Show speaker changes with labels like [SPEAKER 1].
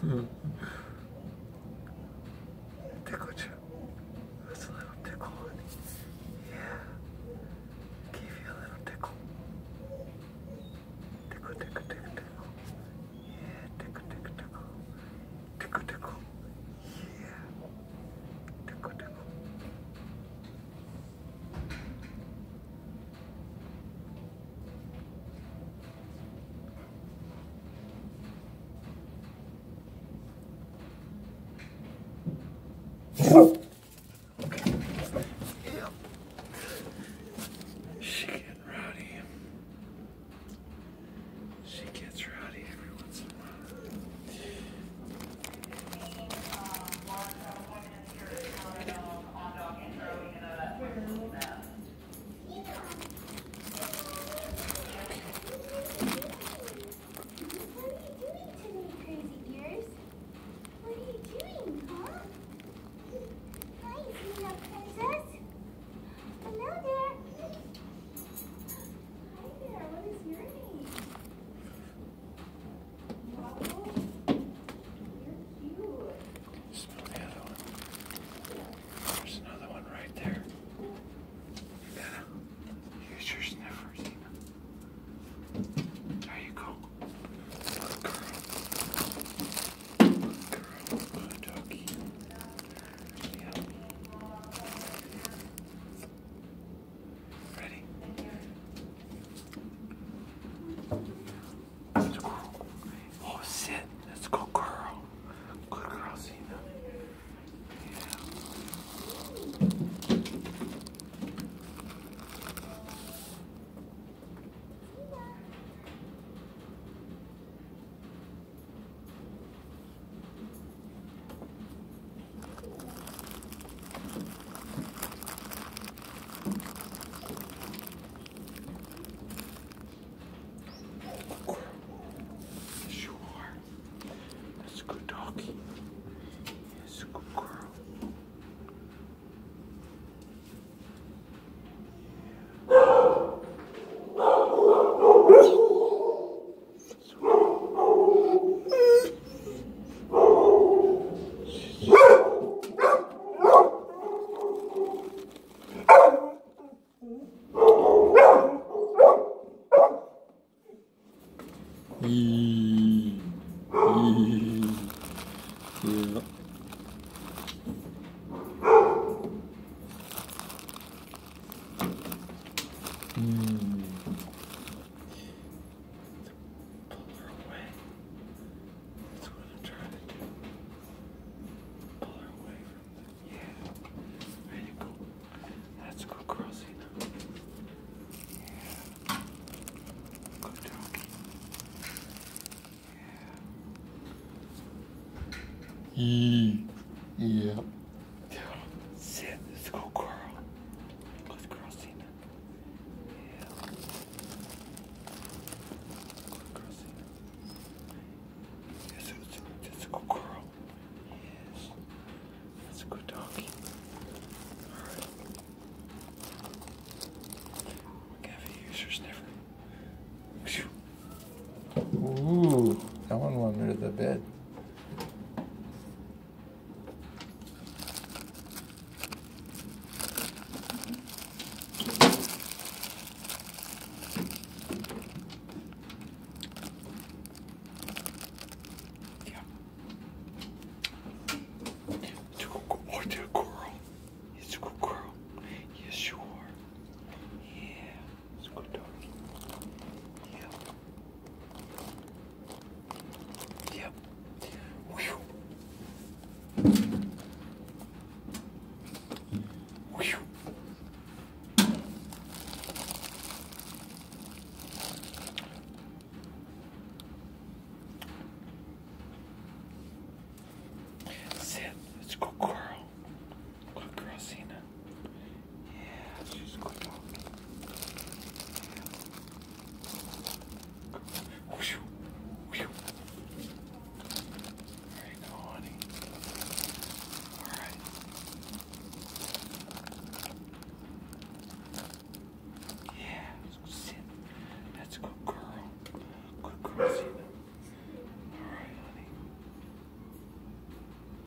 [SPEAKER 1] Hmm. good doggy. Yes, good. Yep. Yeah. Sit. Let's go, girl. Let's girl, Xena. Girl, girl. That's a good doggy. Alright. Ooh, that one wanted the bed.